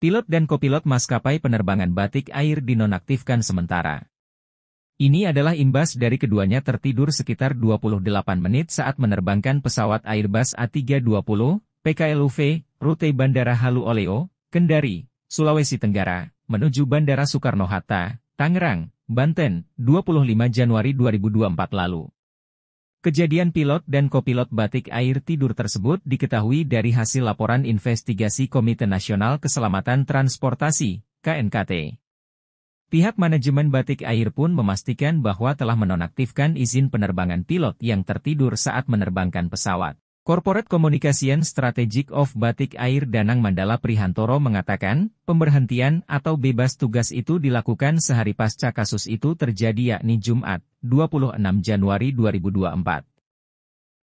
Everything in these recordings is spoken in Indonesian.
Pilot dan kopilot maskapai penerbangan Batik Air dinonaktifkan sementara. Ini adalah imbas dari keduanya tertidur sekitar 28 menit saat menerbangkan pesawat Airbus A320, PKLUV, rute Bandara Halu Oleo, Kendari, Sulawesi Tenggara, menuju Bandara Soekarno-Hatta, Tangerang, Banten, 25 Januari 2024 lalu. Kejadian pilot dan kopilot batik air tidur tersebut diketahui dari hasil laporan investigasi Komite Nasional Keselamatan Transportasi, KNKT. Pihak manajemen Batik Air pun memastikan bahwa telah menonaktifkan izin penerbangan pilot yang tertidur saat menerbangkan pesawat. Corporate Communication Strategic of Batik Air Danang Mandala Prihantoro mengatakan, pemberhentian atau bebas tugas itu dilakukan sehari pasca kasus itu terjadi yakni Jumat, 26 Januari 2024.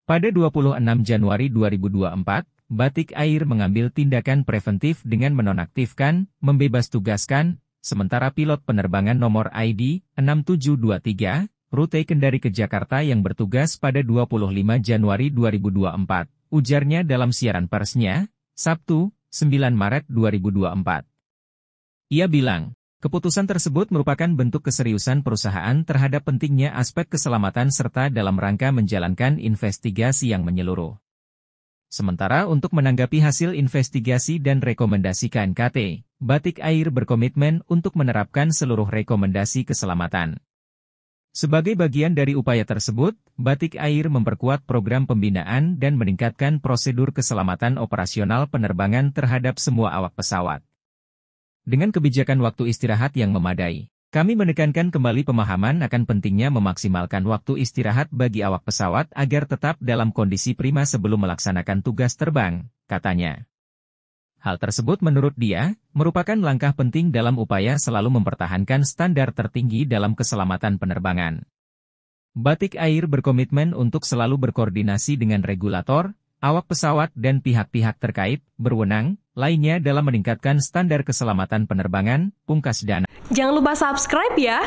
Pada 26 Januari 2024, Batik Air mengambil tindakan preventif dengan menonaktifkan, membebas tugaskan, sementara pilot penerbangan nomor ID 6723, rute Kendari ke Jakarta yang bertugas pada 25 Januari 2024, ujarnya dalam siaran persnya, Sabtu, 9 Maret 2024. Ia bilang, keputusan tersebut merupakan bentuk keseriusan perusahaan terhadap pentingnya aspek keselamatan serta dalam rangka menjalankan investigasi yang menyeluruh. Sementara untuk menanggapi hasil investigasi dan rekomendasi KNKT, Batik Air berkomitmen untuk menerapkan seluruh rekomendasi keselamatan. Sebagai bagian dari upaya tersebut, Batik Air memperkuat program pembinaan dan meningkatkan prosedur keselamatan operasional penerbangan terhadap semua awak pesawat. Dengan kebijakan waktu istirahat yang memadai, kami menekankan kembali pemahaman akan pentingnya memaksimalkan waktu istirahat bagi awak pesawat agar tetap dalam kondisi prima sebelum melaksanakan tugas terbang, katanya. Hal tersebut menurut dia, merupakan langkah penting dalam upaya selalu mempertahankan standar tertinggi dalam keselamatan penerbangan. Batik Air berkomitmen untuk selalu berkoordinasi dengan regulator, awak pesawat dan pihak-pihak terkait, berwenang, lainnya dalam meningkatkan standar keselamatan penerbangan, pungkas dana. Jangan lupa subscribe ya!